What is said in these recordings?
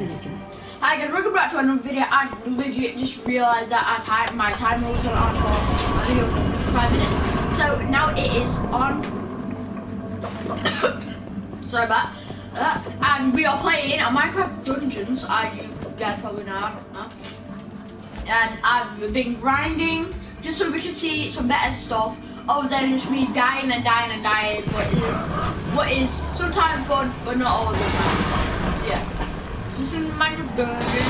Hi guys, welcome back to another video. I legit just realized that I time my timer wasn't on for video five minutes. So now it is on. Sorry about that. And we are playing a Minecraft Dungeons, as you guys probably know. Know. And I've been grinding just so we can see some better stuff. Other than just me dying and dying and dying, what is what is sometimes fun, but not all the time. This is my Dungeon.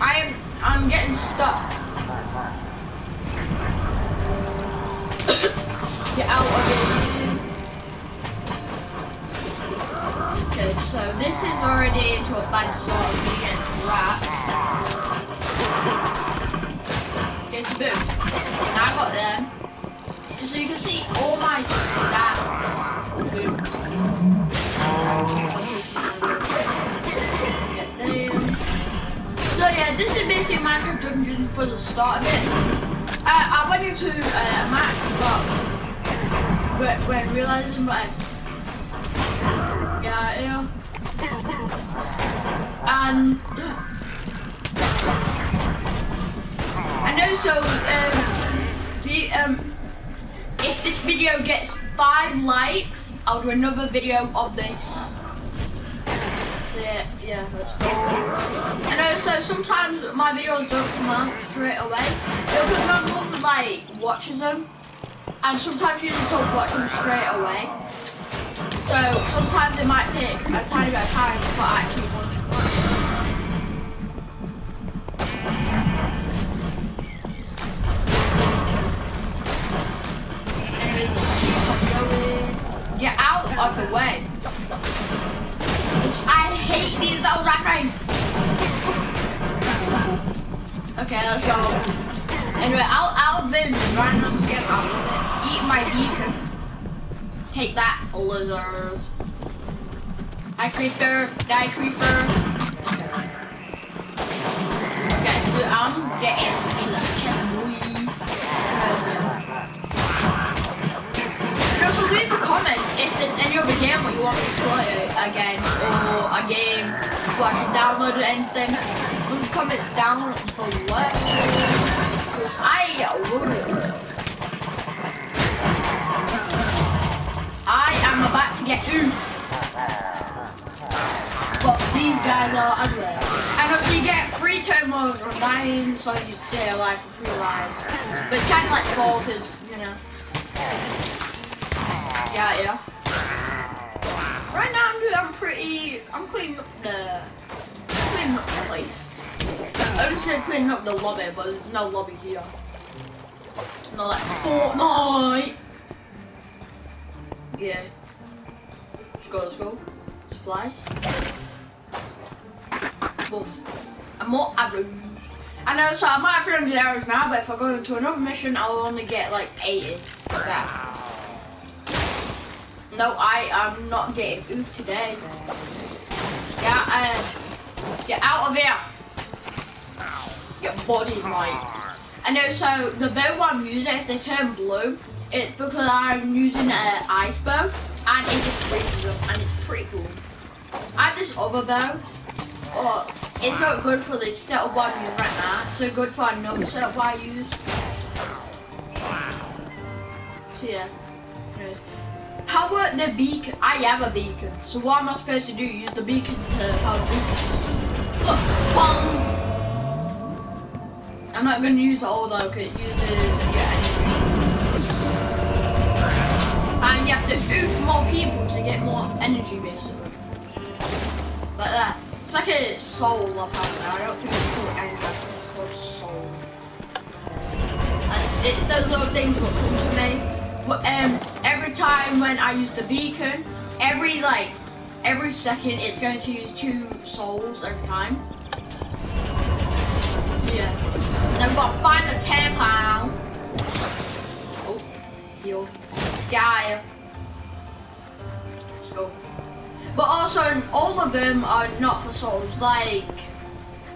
I am I'm getting stuck. Get out of it. Okay, so this is already into a bad zone. We get trapped. Okay, so boom. Now I got them. So you can see all my stats. So yeah, this is basically Minecraft Dungeon for the start of it. I, I went into uh, a match, but when, realizing like, yeah, you know, and I know. So um, the um, if this video gets five likes, I'll do another video of this. So yeah, yeah, let's go. And also sometimes my videos don't come out straight away. Because my mum like watches them. And sometimes she just don't watch them straight away. So sometimes it might take a tiny bit of time before I actually watch them. Anyways, let's keep on going. Get out of the way. I hate these those guys. Okay, let's go. Anyway, I'll I'll bin random skin out of it. Eat my beacon. Take that, lizards. Hi creeper, die creeper. Okay, so I'm getting to that chest. Also leave a comment if there's any other game that you want me to play again, or a game you want to download anything. Leave the comments down below. Because I it. I am about to get oofed. But these guys are well. And also you get free turmoils on dying, so you stay alive for three lives. But it's kind of like because, you know. Yeah, yeah. Right now I'm doing, I'm pretty, I'm cleaning up the, cleaning up the place. I just said cleaning up the lobby, but there's no lobby here. No, like Fortnite. Yeah. Let's go, let's go. Supplies. Boom. And more arrows. I know, so I might have 300 arrows now, but if I go into another mission, I'll only get like 80 of that. No, I am not getting food today. Yeah, uh, get out of here. Get body mites. I know, so the bow I'm using, if they turn blue, it's because I'm using an ice bow, and it just freezes them, and it's pretty cool. I have this other bow, but it's not good for the setup I'm using right now. So good for another setup I use. So yeah. Anyways. About the beacon? I have a beacon. So what am I supposed to do? Use the beacon to power beacons. Bong! I'm not gonna use it all though, cause it uses yeah. And you have to oof more people to get more energy basically. Like that. It's like a soul apparently. I don't think it's called energy, it's called soul. And it's those little things that come to me. Um, every time when I use the beacon, every like, every second it's going to use two souls every time. Yeah. Then we've got to find the 10 pound. Oh, heal. Guy. Let's go. But also, all of them are not for souls. Like,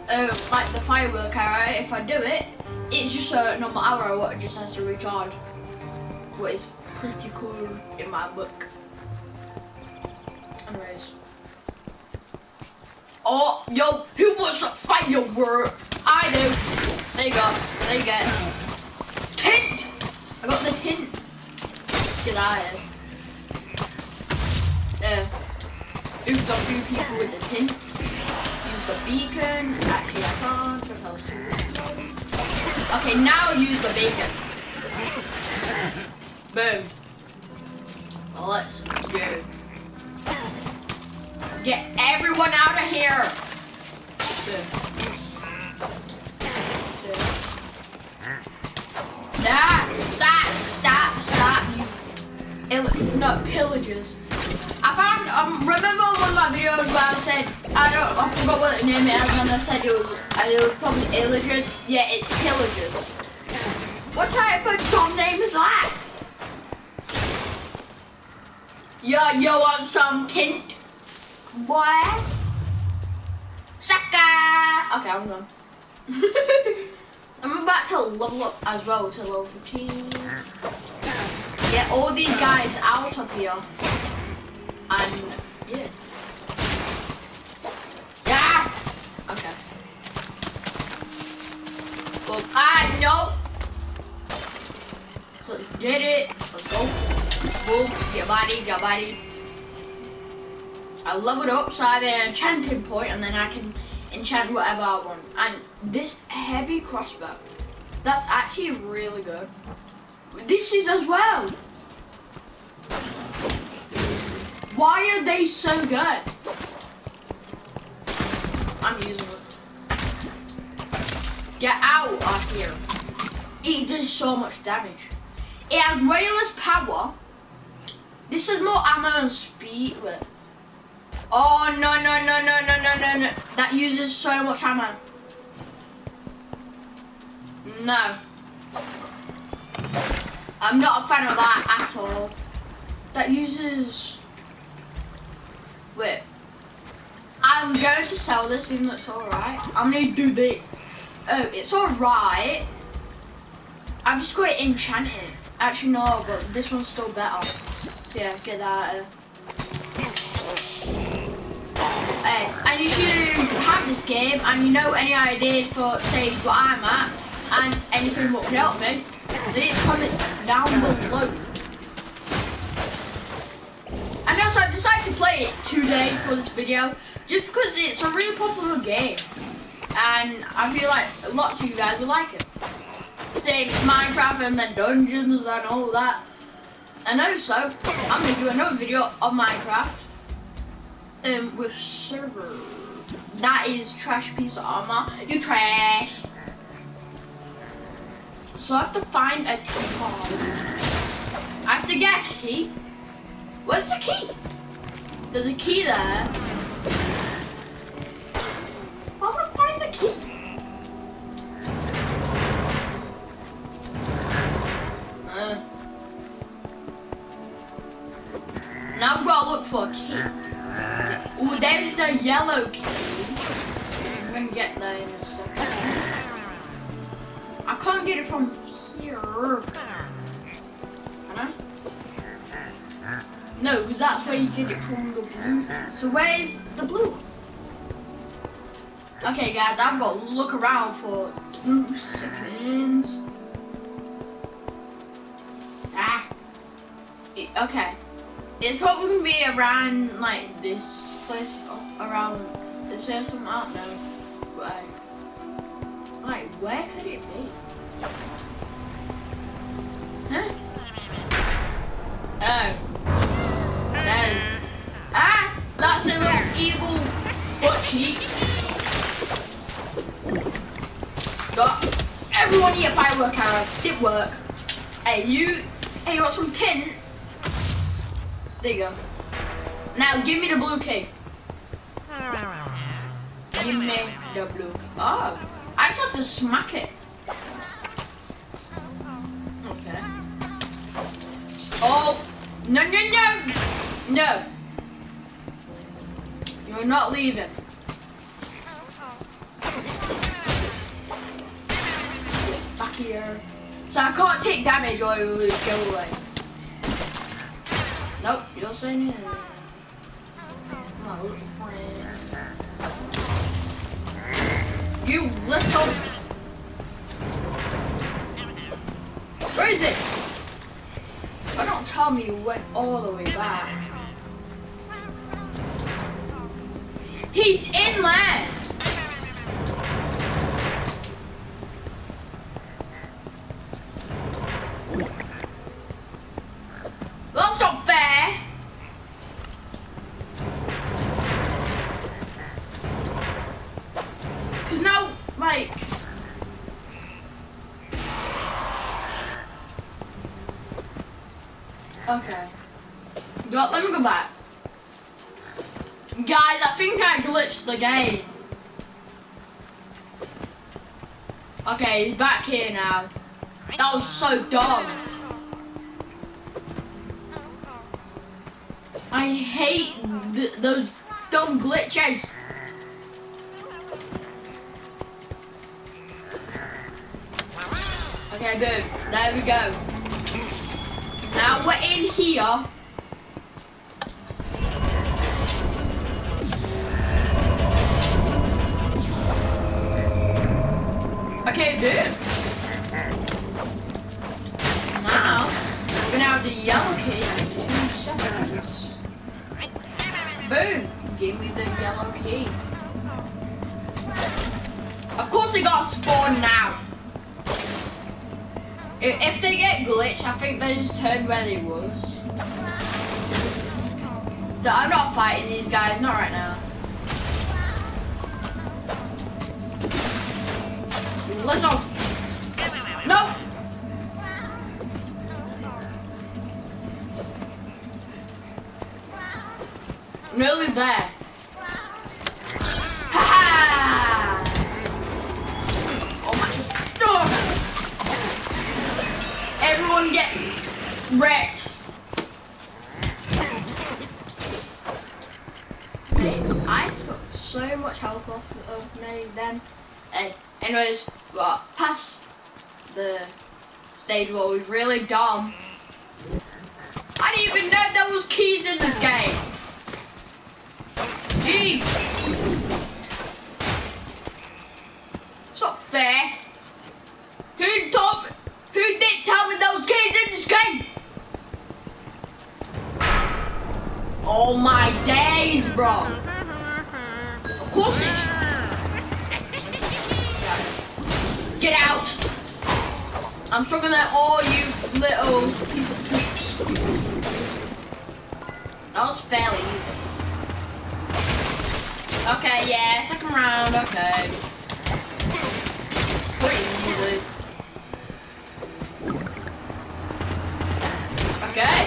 um, like the firework arrow, if I do it, it's just a normal arrow, it just has to recharge what is pretty cool in my book. Anyways. Oh, yo, who wants to firework? I do. There you go. There you go. Tint! I got the tint. Get out of here. There. Who's got few people with the tint? Use the beacon. Actually, I can't. Okay, now use the beacon. Boom. Let's go. Get everyone out of here. Stop, stop, stop, stop, you Ill no, pillagers. I found, um, remember one of my videos where I said, I don't, I forgot what the name is, and I said it was, uh, it was probably illagers. Yeah, it's pillagers. What type of dumb name is that? Yeah, you want some tint? What? Sucker! Okay, I'm done. I'm about to level up as well to level 15. Get all these guys out of here. And, yeah. Yeah! Okay. Well, I know. So let's get it. Let's go. Boom. Get body, get body. I leveled up so I have an enchanting point and then I can enchant whatever I want. And this heavy crossbow, that's actually really good. This is as well. Why are they so good? I'm using it. Get out of here. It does so much damage. It has way less power. This is more ammo and speed. With. Oh no no no no no no no no! That uses so much ammo. No. I'm not a fan of that at all. That uses. Wait. I'm going to sell this even though it's alright. I'm gonna do this. Oh, it's alright. I'm just going to enchant it. Actually no, but this one's still better. So yeah, get that. Uh, Hey, and if you have this game and you know any ideas for stage what I'm at and anything what can help me, leave comments down below. And also I decided to play it today for this video just because it's a really popular game and I feel like lots of you guys will like it. As Minecraft and then dungeons and all that. And also, I'm to do another video of Minecraft um, with server. That is trash piece of armor. You trash. So I have to find a key card. I have to get a key. Where's the key? There's a key there. Uh. Now I've got to look for a key. Oh, there's the yellow key. I'm gonna get there in a second. I can't get it from here. Can I? No, because that's where you get it from the blue. So where's the blue? Okay, guys, I've got to look around for two seconds. Ah. Okay. It's probably gonna be around like this place, around this or something. I don't know. But like, where could it be? Huh? Oh. There's, ah! That's a little evil butt everyone here firework arrow. Did work. Hey, you. Hey, you got some tin? There you go. Now give me the blue key. Give me the blue key. Oh, I just have to smack it. Okay. Oh, no, no, no, no. You're not leaving. Back here. So I can't take damage or it will go away. Nope, you're it. My. You little. Where is it? Oh, don't tell me you went all the way back. He's inland. Okay. Let me go back. Guys, I think I glitched the game. Okay, he's back here now. That was so dumb. I hate th those dumb glitches. Okay, boom. There we go. Now we're in here. Nearly there. Ha ha! Oh my. Ugh. Everyone get wrecked. I took so much help off of me then. Hey, anyways, well, past the stage where it was really dumb. I didn't even know there was keys in this game. It's not fair. Who told me? Who did tell me there keys in this game? Oh my days, bro. Of course it's Get out! I'm struggling at all you little piece of. That was fairly easy. Okay, yeah, second round, okay. Pretty easy. Okay.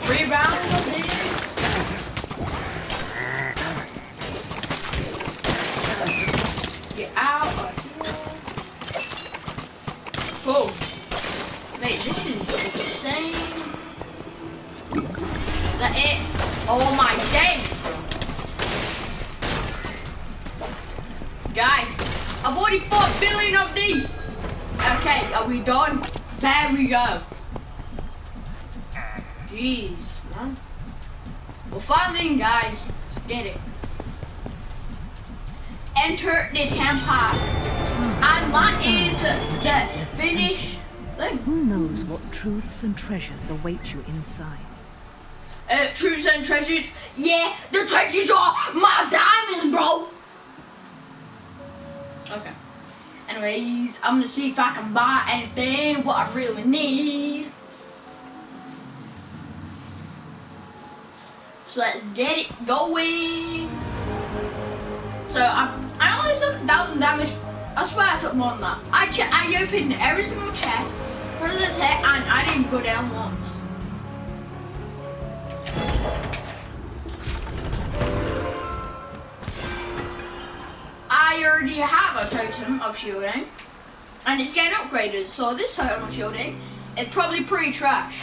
Three rounds of these. Get out of here. Whoa. Mate, this is insane. Is that it? Oh my days. Guys, I've already fought a billion of these. Okay, are we done? There we go. Jeez, man. Well, finally, guys. Let's get it. Enter the temple. And that is the finish thing. Who knows what truths and treasures await you inside? Uh, truths and treasures. Yeah, the treasures are my diamonds, bro. Okay. Anyways, I'm gonna see if I can buy anything what I really need. So let's get it going. So I, I only took a thousand damage. I swear I took more than that. I I opened every single chest, put it in the and I didn't go down once. I already have a totem of shielding, and it's getting upgraded. So this totem of shielding is probably pretty trash.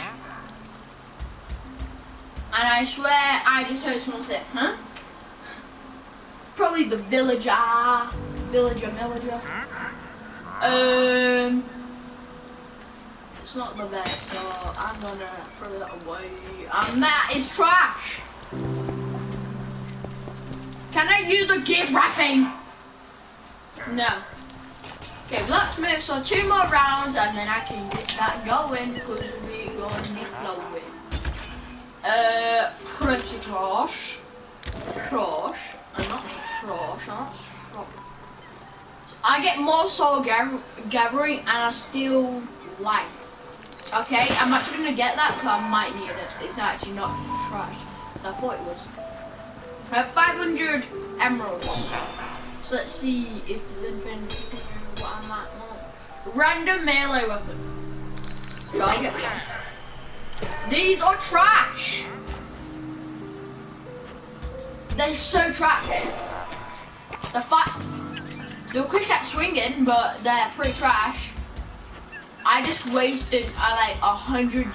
And I swear I just heard someone say, huh? Probably the villager. Villager, villager. Um, it's not the best, so I'm gonna throw that away. And that is trash. Can I use the gift wrapping? No. Okay, let's move. So two more rounds and then I can get that going because we're gonna be flowing. Uh, pretty trash. Trash. I'm not trash. I'm not trash. I get more soul gathering and I still life. Okay, I'm actually gonna get that because I might need it. It's actually not trash. I thought it was. I have 500 emeralds. So let's see if there's anything here what I might want. Random melee weapon. I get one? These are trash. They're so trash. They're. They're quick at swinging, but they're pretty trash. I just wasted uh, like a hundred.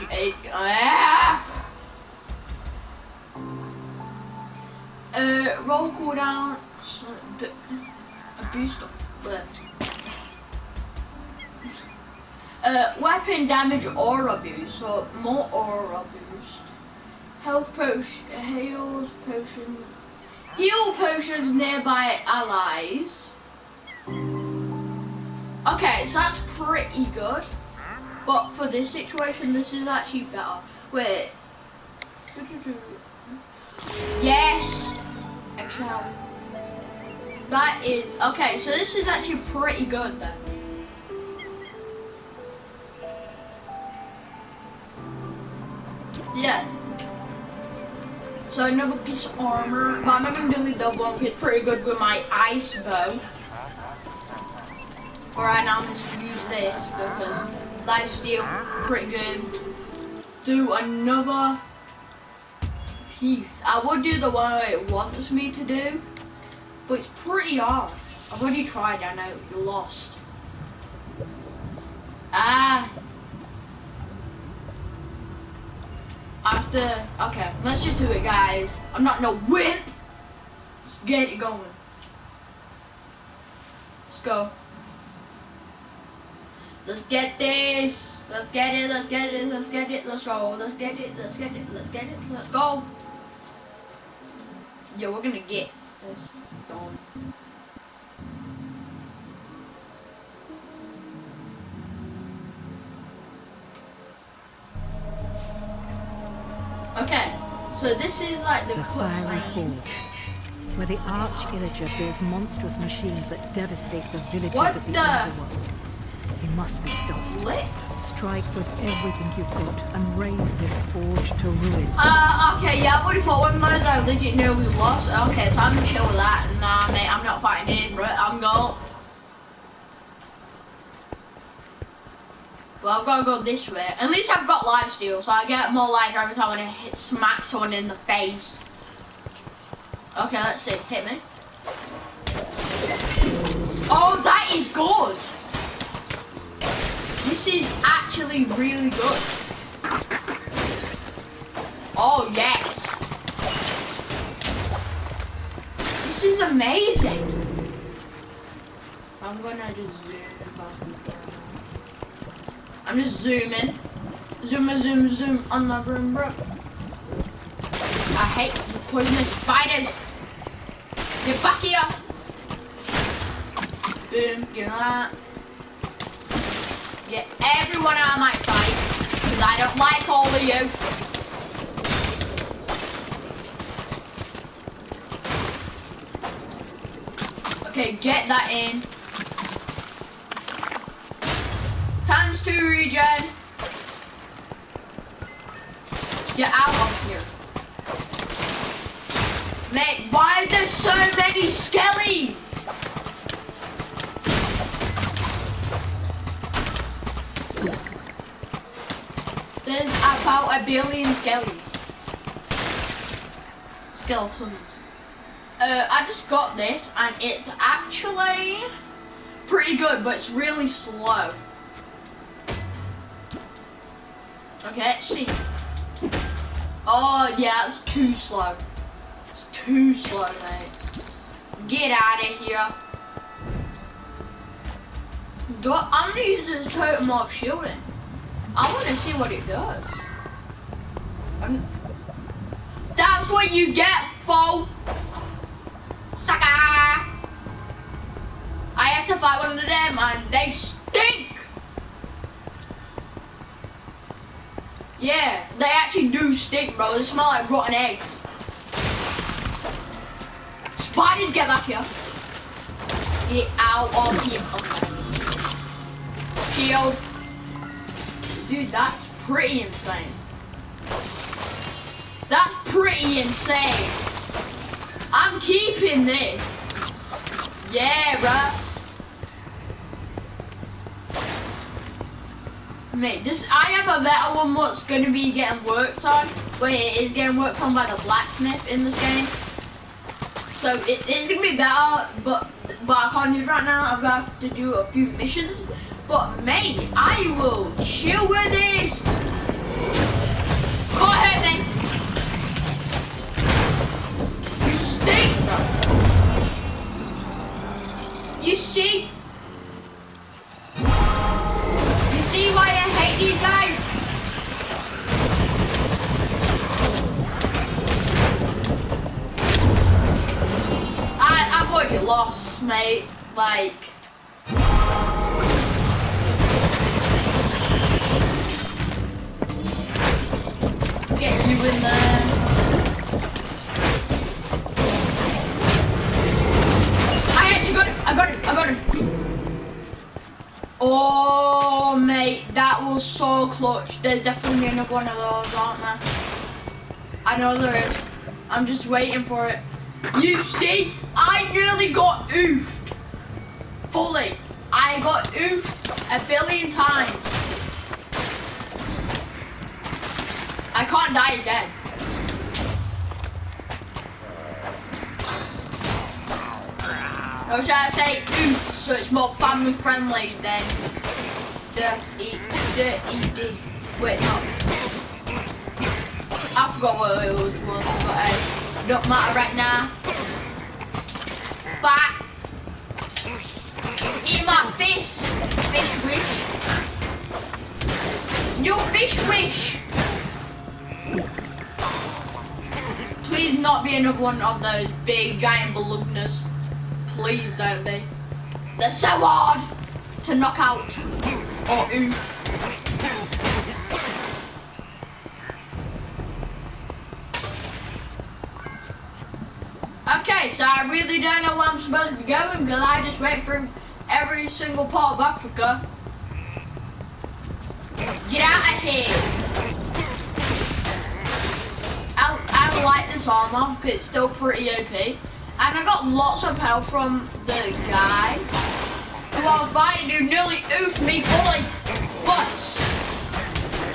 Uh, uh, roll cooldown. A boost but uh, weapon damage aura boost, so more aura boost. Health potion, heals potion, heal potions nearby allies. Okay, so that's pretty good. But for this situation, this is actually better. Wait. Yes! Excel. That is, okay, so this is actually pretty good then. Yeah. So another piece of armor, but I'm not gonna do the one it's pretty good with my ice bow. Alright, now I'm just gonna use this because life steal pretty good. Do another piece. I would do the one it wants me to do, but it's pretty hard. I've already tried, I know, You're lost. Ah. After, okay, let's just do it, guys. I'm not no wimp. Let's get it going. Let's go. Let's get this. Let's get it, let's get it, let's get it, let's go. Let's get it, let's get it, let's get it, let's go. Yo, we're gonna get this going. Okay, so this is like the, The Fiery. Forge, where the Arch Illager builds monstrous machines that devastate the villages What of the, the- Overworld. He must be stopped. Lit? Strike with everything you've got and raze this forge to ruin. Uh, okay, yeah, I've already fought one of those. I legit know we lost. Okay, so I'm gonna chill with that. Nah, mate, I'm not fighting in, right? I'm going. Well, I've got to go this way. At least I've got life steal, so I get more life every time I hit smack someone in the face. Okay, let's see. Hit me. Oh, that is good. This is actually really good. Oh, yes. This is amazing. I'm gonna just zoom. I'm just zooming. Zoom, zoom, zoom on my room, bro. I hate the poisonous spiders. Get back here. Boom, get that. Get everyone out of my sight. Because I don't like all of you. Okay, get that in. Times two regen. Get out of here. Mate, why are there so many skellies? There's about a billion skellies. Skeletons. Uh, I just got this and it's actually pretty good, but it's really slow. Okay, let's see. Oh, yeah, it's too slow. It's too slow, mate. Get out of here. Do I'm gonna use this totem of shielding. I want to see what it does. I'm- that's what you get, fool. Sucker. I had to fight one of them and they stink. Yeah, they actually do stink, bro. They smell like rotten eggs. Spiders, get back here. Get out of here. Okay. Shield. Dude, that's pretty insane. That's pretty insane. I'm keeping this. Yeah, bruh. Mate, this I have a better one what's gonna be getting worked on. Wait, it is getting worked on by the blacksmith in this game. So it's gonna be better, but but I can't do it right now. I've got to do a few missions. But mate, I will chill with this. Go ahead, man. You stink. You see? You see why I hate these guys? I, I've already lost, mate. Like, Oh, mate, that was so clutch. There's definitely another one of those, aren't there? I know there is. I'm just waiting for it. You see, I nearly got oofed. Fully. I got oofed a billion times. I can't die again. Or should I say so it's more family friendly than dirty, dirty, wait, no. I forgot what it was, but uh, don't matter right now. But in my fish, fish wish. Your fish wish. Please not be another one of those big giant ballooners. Please don't be. They're so hard to knock out or oof. Okay, so I really don't know where I'm supposed to be going because I just went through every single part of Africa. Get out of here. I, I like this armor because it's still pretty OP. And I got lots of help from the guy who I fighting who nearly oofed me fully. But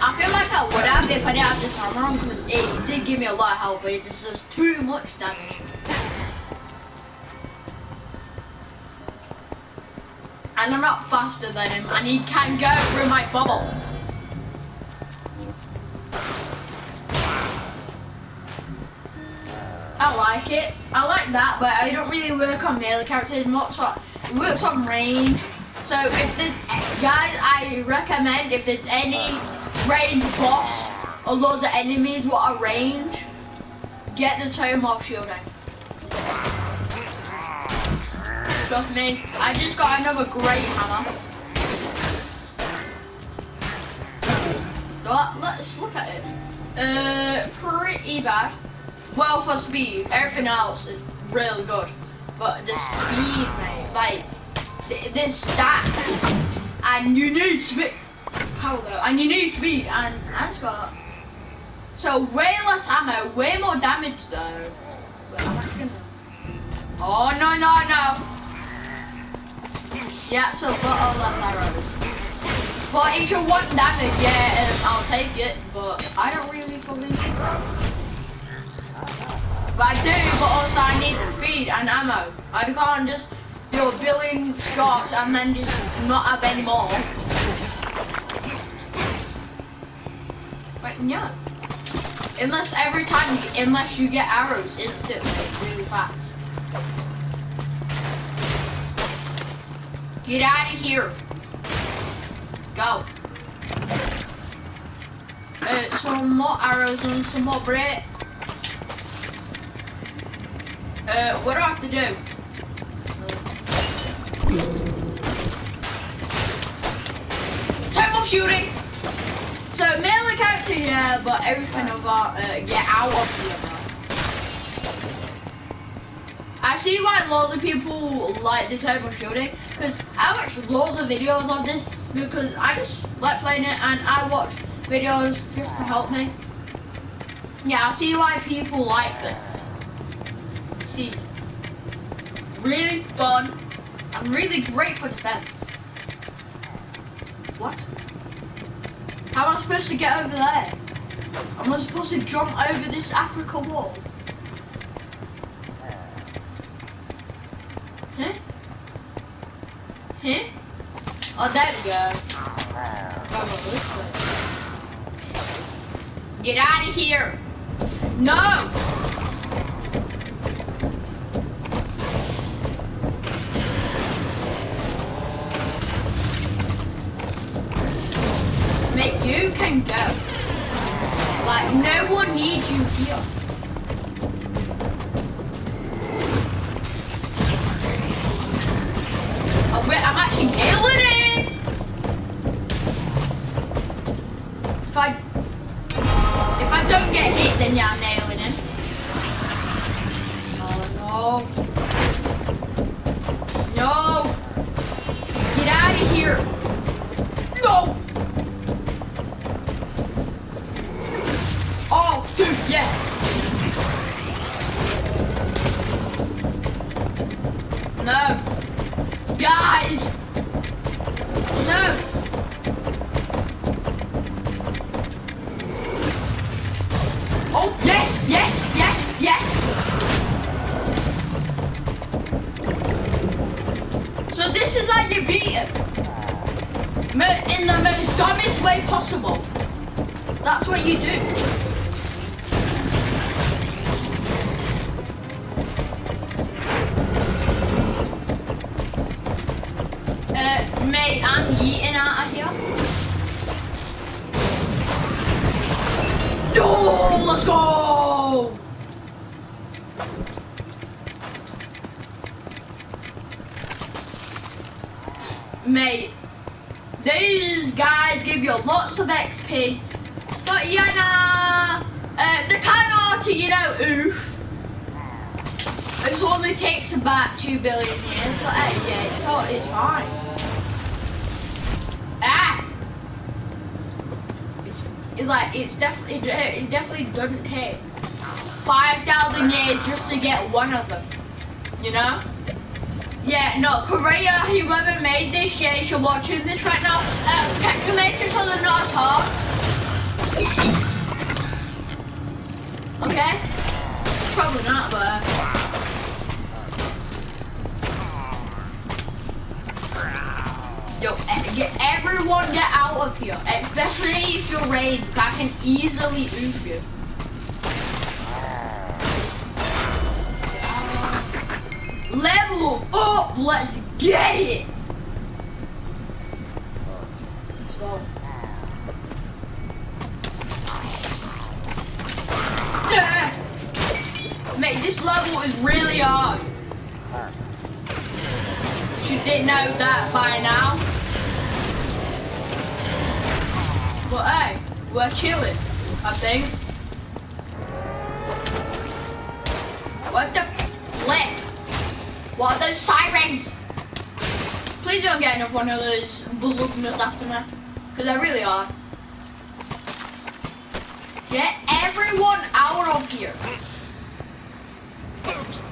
I feel like I would have if I didn't have this armor on because it did give me a lot of help, but it just does too much damage. And I'm not faster than him, and he can go through my bubble. I like it. I like that, but I don't really work on melee characters much. It works on range. So if there's, guys, I recommend if there's any range boss or loads of enemies what are range, get the tome of shielding. Trust me, I just got another great hammer. But let's look at it. Uh, pretty bad. Well, for speed, everything else is really good. But the speed, mate, like, th this stats, and you need speed. How though? And you need speed, and just got. So way less ammo, way more damage though. Gonna. Oh no no no! Yeah, so but oh less arrows. But if you want damage, yeah, um, I'll take it. But I don't really believe that. But I do, but also I need speed and ammo. I can't just do a billion shots and then just not have any more. Wait, no. Unless every time, you, unless you get arrows instantly, really fast. Get out of here. Go. Uh, some more arrows and some more bread. Uh, what do I have to do? Turn my shooting! So, melee character yeah, but everything about uh, get out of here. I see why lots of people like the type of shooting because I watch loads of videos of this because I just like playing it and I watch videos just to help me. Yeah, I see why people like this. See, really fun and really great for defense. What? How am I supposed to get over there? Am I supposed to jump over this Africa wall? Huh? Huh? Oh, there we go. Get out of here! No! Go. Like, no one needs you here. Guys. No. Oh, yes, yes, yes, yes. So this is how you beat him. In the most dumbest way possible. That's what you do. Yeeting out of here. No, let's go! Mate, these guys give you lots of XP, but yeah, nah, uh, they kind of to, you know, oof. It only takes about two billion years, but hey, yeah, it's, it's fine. It's definitely, it definitely doesn't take 5,000 years just to get one of them, you know? Yeah, no, Korea, whoever made this shit, you're watching this right now, uh, can you make it so they're not hard? Okay? Probably not, but... Yo, e- get everyone get out of here, especially if you're raid, I can easily oof you. Level up, let's get it. We're chilling, I think. What the flip? What those sirens? Please don't get another one of those ballooners after me. Because they really are. Get everyone out of here.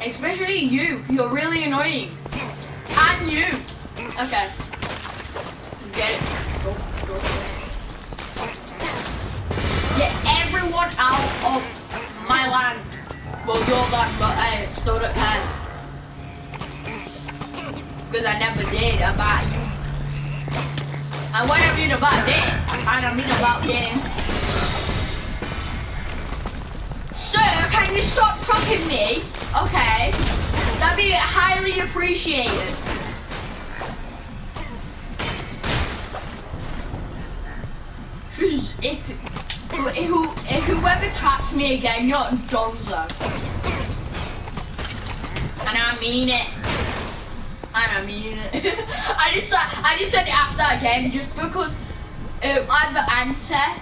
Especially you, you're really annoying. And you. Okay. I. Because I never did about you. And what I mean about that, I don't mean about them. Sir, can you stop trucking me? Okay. That'd be highly appreciated. If if whoever tracks me again, you're Donzo. And I mean it. And I mean it. I just said I just said it after again just because um, I have an auntie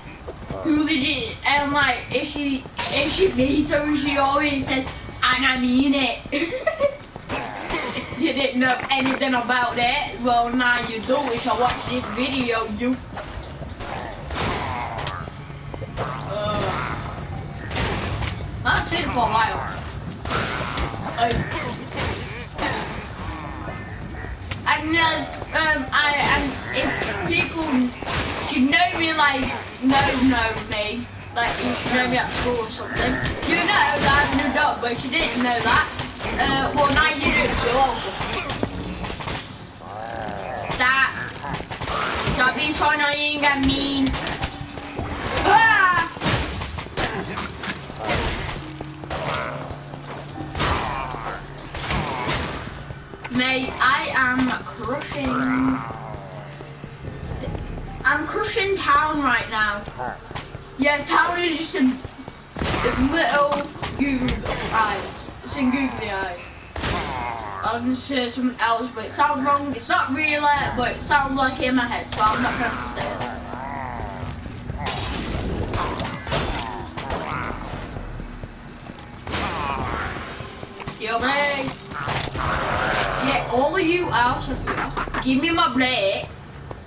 who legit, and like, if she, if she meets her, she always says, and I mean it. you didn't know anything about it. Well, now you do. We shall watch this video, you. Uh, that's it for a while. Uh, and uh, um, I and if people should know me like know know me, like you should know me at school or something, you know that I'm new dog, but she didn't know that. Uh, well now you do, so welcome. Stop. Stop being so annoying and mean. Mate, I am crushing. I'm crushing town right now. Yeah, town is just in little googly eyes. It's in googly eyes. I'm gonna say something else, but it sounds wrong. It's not really, but it sounds like it in my head, so I'm not going to say it. You out of here, give me my blade,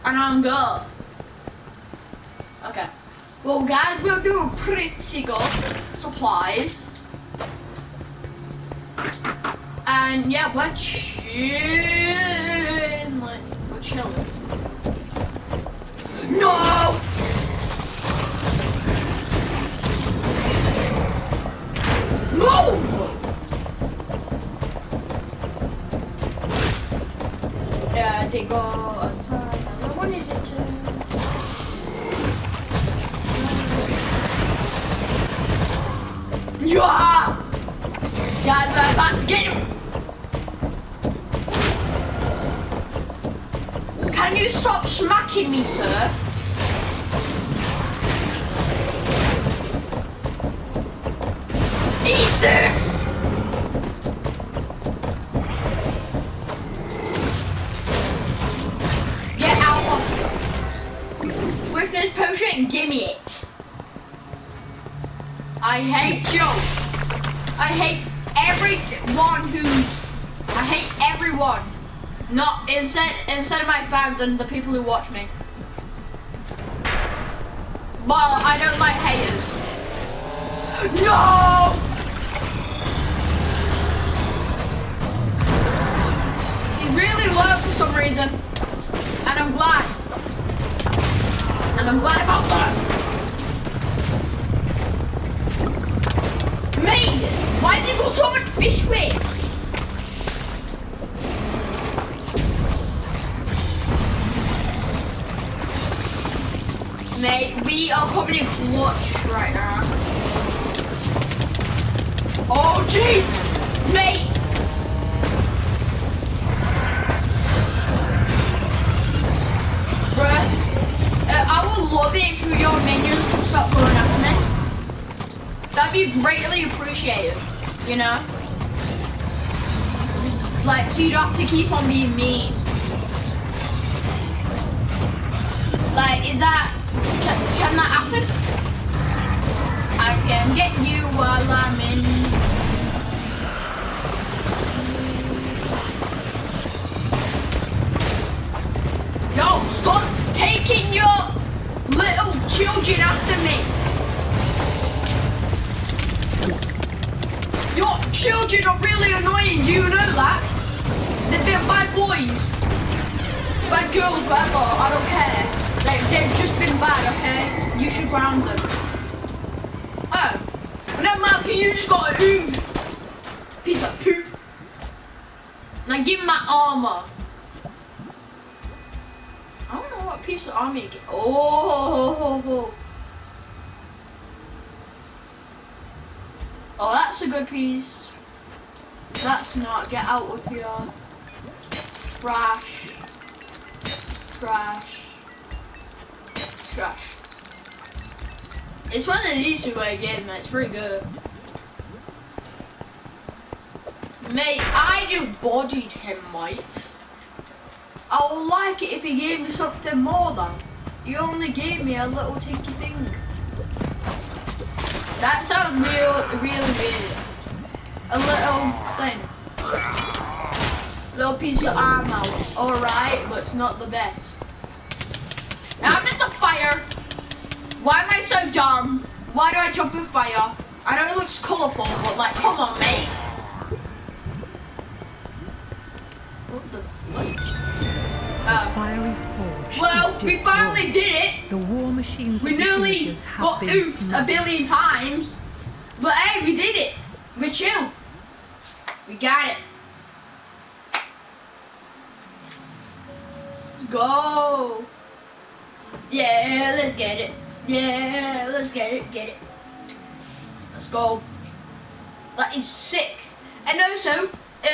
and I'm good. Okay. Well, guys, we're doing pretty good supplies. And yeah, we're chilling. We're chilling. No! I did go as planned I wanted it to. Yeah! Guys, we're about to get him! Can you stop smacking me, sir? Everyone who's. I hate everyone. Not instead instead of my fans and the people who watch me. Well, I don't like haters. No! He's really low for some reason. And I'm glad. And I'm glad about that. Me! Why did you go so much fish with? Mate, we are coming in clutch right now. Oh jeez! Mate! Bruh, uh, I would love it if your minions could stop going me. That'd be greatly appreciated, you know? Like, so you don't have to keep on being mean. Like, is that, can, can that happen? I can get you while I'm in. Yo, stop taking your little children after me. Your children are really annoying, do you know that? They've been bad boys. Bad girls, whatever, I don't care. Like, they've just been bad, okay? You should ground them. Oh. Never mind, you just got a ooze. Piece of poop. Now give me my armor. I don't know what piece of armor you get. Oh, oh, that's a good piece. That's not. Get out of here. Trash. Trash. Trash. It's one of these two I gave man. It's pretty good. Mate, I just bodied him, mate. I would like it if he gave me something more than. You only gave me a little tinky thing. That sounds real, really weird. A little thing. Little piece of arm out. Alright, but it's not the best. I'm in the fire. Why am I so dumb? Why do I jump in fire? I know it looks colourful, but like, come on, mate. What the what? Um, Fiery well, we finally did it. The war machines We nearly got oofed a billion times. But hey, we did it. We're chill. We got it. Go. Yeah, let's get it. Yeah, let's get it, get it. Let's go. That is sick. And also,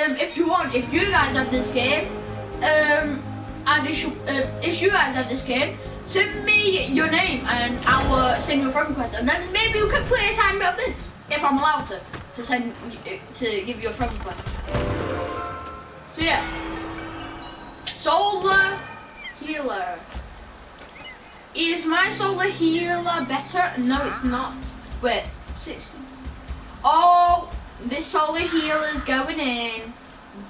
um, if you want, if you guys have this game, um, and if you, you guys have this game, send me your name and I will send you a friend request, and then maybe we can play a bit of this, if I'm allowed to, to send to give you a friend request. So yeah, solar healer. Is my solar healer better? No, it's not. Wait, 60. Oh, this solar healer is going in.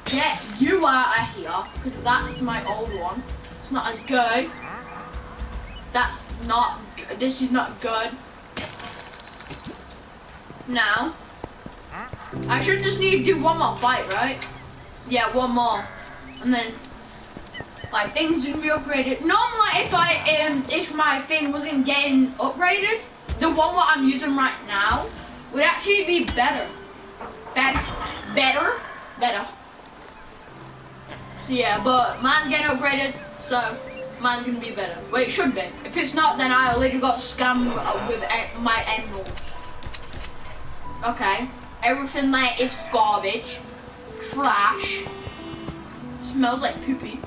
Get you out of here, because that's my old one. It's not as good. That's not, this is not good. Now, I should just need to do one more fight, right? Yeah, one more. And then, like, things can be upgraded. Normally, if I, um, if my thing wasn't getting upgraded, the one what I'm using right now would actually be better. Better. Better? Better. Yeah, but mine's getting upgraded, so mine's gonna be better. Well, it should be. If it's not, then I literally got scammed with my emeralds. Okay. Everything there is garbage. Trash. Smells like poopy.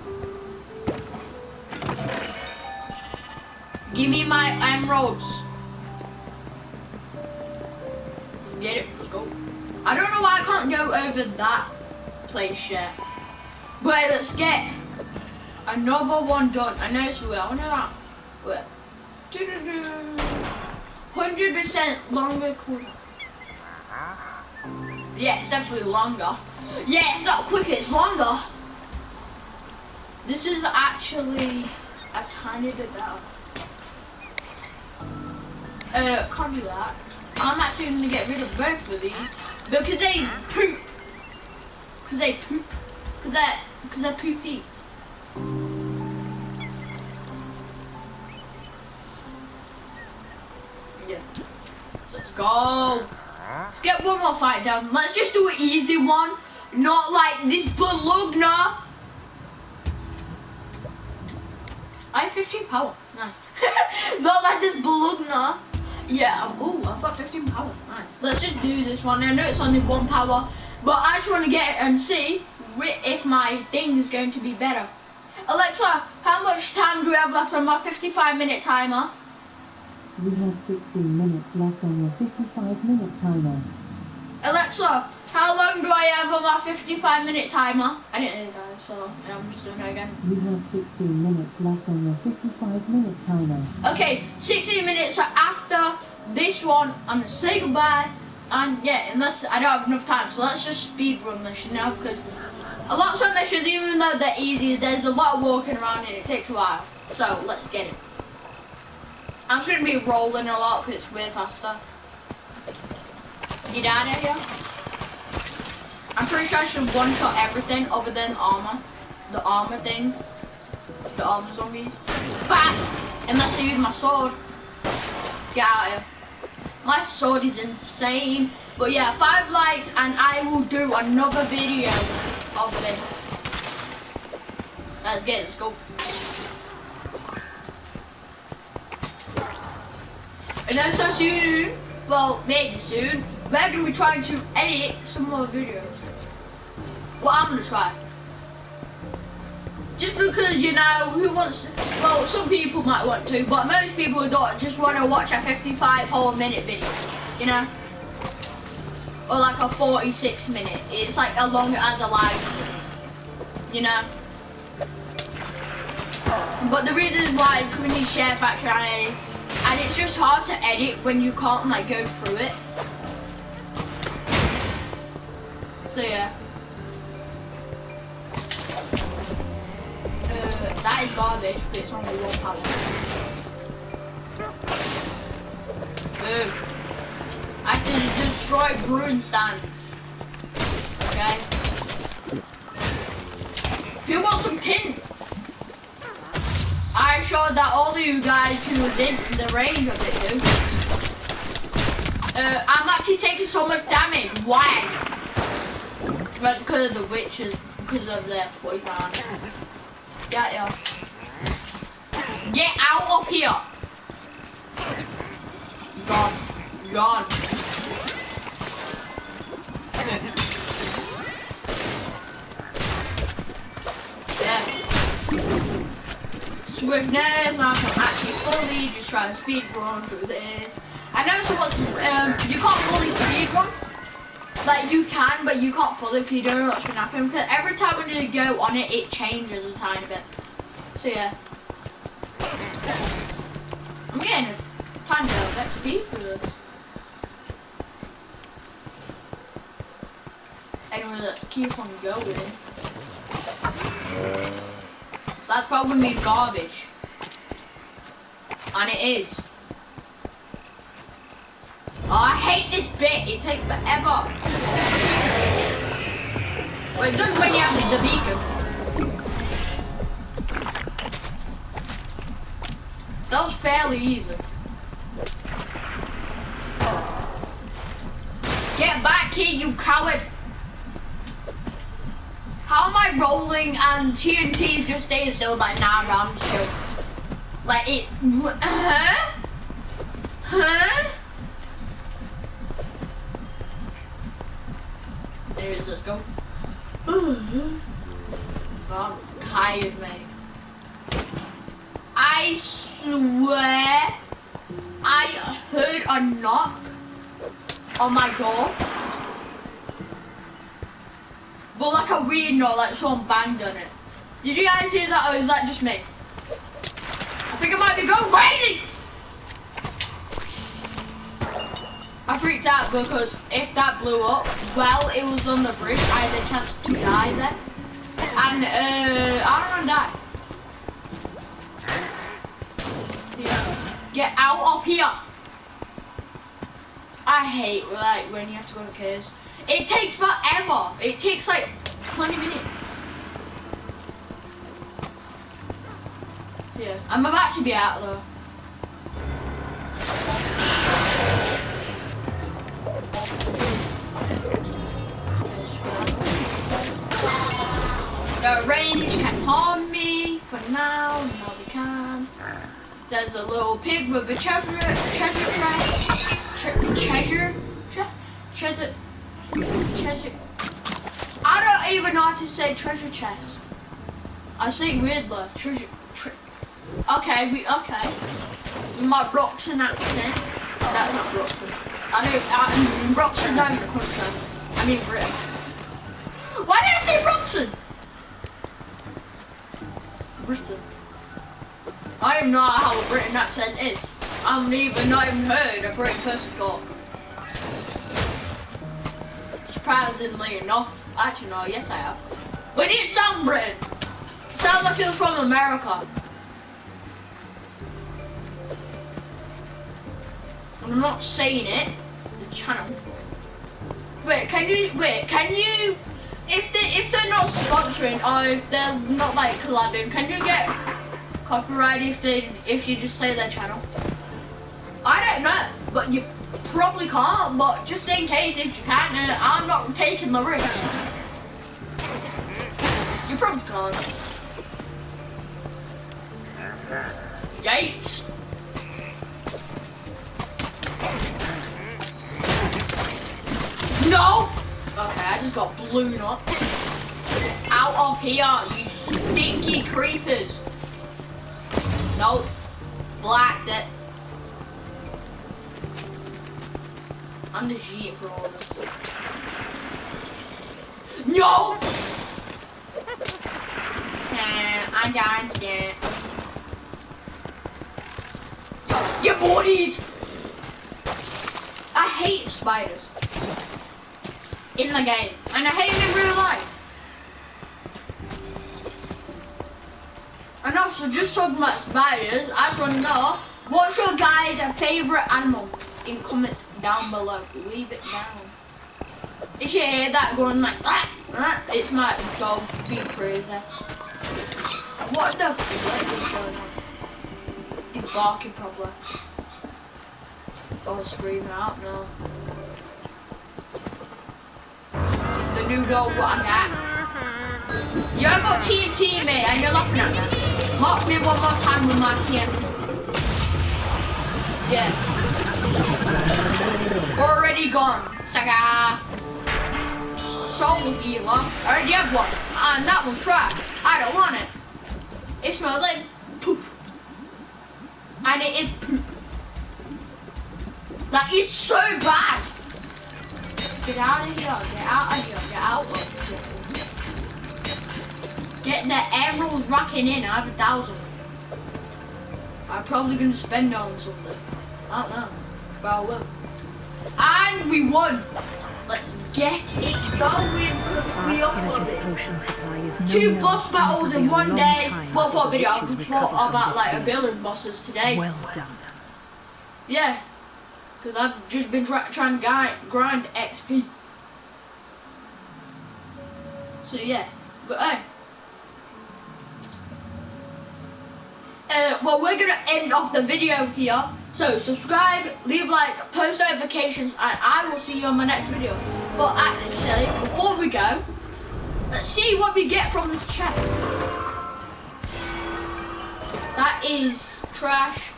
Give me my emeralds. Let's get it. Let's go. I don't know why I can't go over that place yet. Hey, let's get another one done. I know it's well. I know that. Wait. Hundred percent longer cooldown. Yeah, it's definitely longer. Yeah, it's not quicker, it's longer. This is actually a tiny bit better. Uh, can't do that. I'm actually gonna get rid of both of these because they poop. Because they poop. Because they're, because they're poopy. Yeah. Let's go. Let's get one more fight down. Let's just do an easy one. Not like this Bologna. I have 15 power. Nice. Not like this Bologna. Yeah. Oh, I've got 15 power. Nice. Let's just do this one. I know it's only one power, but I just want to get it and see if my thing is going to be better. Alexa, how much time do we have left on my 55 minute timer? You have 16 minutes left on your 55 minute timer. Alexa, how long do I have on my 55 minute timer? I didn't know that, so I'm just doing it again. You have 16 minutes left on your 55 minute timer. Okay, 16 minutes after this one, I'm gonna say goodbye. And yeah, unless I don't have enough time, so let's just speed run this, you know, because a lot of missions, even though they're easy, there's a lot of walking around and it takes a while. So let's get it. I'm just gonna be rolling a lot because it's way faster. You down here? I'm pretty sure I should one shot everything other than armor. The armor things. The armor zombies. Bam! Unless I use my sword. Get out of here. My sword is insane. But yeah, five likes and I will do another video of this. Let's get it, let's go. And then so soon, well, maybe soon, we're gonna be trying to edit some more videos. Well, I'm gonna try. Just because, you know, who wants, well, some people might want to, but most people don't just want to watch a 55 whole minute video, you know? Or like a 46 minute. It's like as long as a live stream, you know? But the reason why we need share factory and it's just hard to edit when you can't like go through it. So yeah. Uh, that is garbage, but it's only one pallet. Brewing. Okay. Who wants some tin? I'm sure that all of you guys who was in the range of it do. Uh, I'm actually taking so much damage. Why? Because of the witches, because of their poison. Yeah, yeah. Get out of here! Gone. Gone. Just try to speed run through this. I know so what's um you can't fully speed run. Like you can, but you can't fully because you don't know what's gonna happen. Because every time when you go on it, it changes a tiny bit. So yeah. I'm getting a tiny bit of XP for this. Anyway, let's keep on going. That's probably garbage. And it is. Oh, I hate this bit. It takes forever. Well, it doesn't when you have the beacon. That was fairly easy. Get back here, you coward! How am I rolling and TNT's just staying still like nah, I'm chill. Like it, huh? Huh? There it is, let's go. I'm tired, mate. I swear I heard a knock on my door. But like a weird knock, like someone banged on it. Did you guys hear that or is that just me? I think it might be going crazy! I freaked out because if that blew up, well, it was on the bridge, I had a chance to die there. And, uh, I don't want to die. Yeah. Get out of here! I hate, like, when you have to go to caves. It takes forever. It takes, like, 20 minutes. So, yeah. I'm about to be out, though. There's a little pig with a treasure, treasure chest. Tre treasure, tre treasure, treasure. I don't even know how to say treasure chest. I say though. Treasure. Tre okay, we okay. My Broxton accent. That's not Broxton. I don't. Um, I, Broxton's not. I mean Britain. Why did I say Broxton? Britain. I don't know how a Britain accent is. I'm even not even heard a British person talk. Surprisingly enough. Actually no, yes I have. It didn't sound Britain. It like was from America. I'm not saying it. The channel. Wait, can you wait, can you if they if they're not sponsoring or if they're not like collabing, can you get copyright if they if you just say their channel? I don't know, but you probably can't. But just in case, if you can, uh, I'm not taking the risk. You probably can't. Yates. No! Okay, I just got blown up. Out of here, you stinky creepers. Nope. Blacked it. I'm the G this. No! I'm done. You bodied! I hate spiders. In the game. And I hate them in real life. And also, just talking about spiders, I just want to know, what's your guys' favourite animal? In comments down below. Leave it down. If you hear that going like that, that it's my dog being crazy. What the fuck is going on? He's barking probably. Or screaming out, no. The new dog what I got. You got TNT mate and you're laughing at me. Mock me one more time with my TNT. Yeah. Already gone. Saga. Soul Healer. I already have one. And that one's trash. I don't want it. It smells like poop. And it is poop. That is so bad. Get out of here. Get out of here. Get out of here. Get the emeralds rocking in. I have a thousand. I'm probably going to spend on something. I don't know. But I will. And we won. Let's get it going. We are Illager's it. potion supply is no Two boss battles in one day. Well, for the video, I've witches thought about like a billion bosses today. Well done. Yeah, because I've just been try trying to grind, grind XP. So yeah, but hey. Uh, well, we're gonna end off the video here. So subscribe, leave like, post notifications, and I will see you on my next video. But actually, before we go, let's see what we get from this chest. That is trash.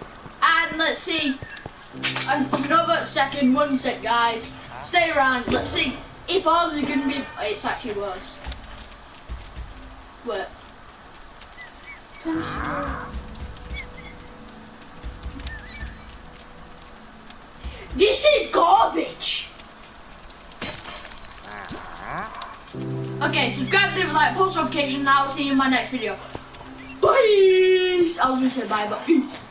And let's see another second, one sec, guys. Stay around. Let's see if ours is gonna be. It's actually worse. What? This is garbage. Okay, subscribe, leave a like, post notification, and I will see you in my next video. Peace! I was gonna say bye, but peace.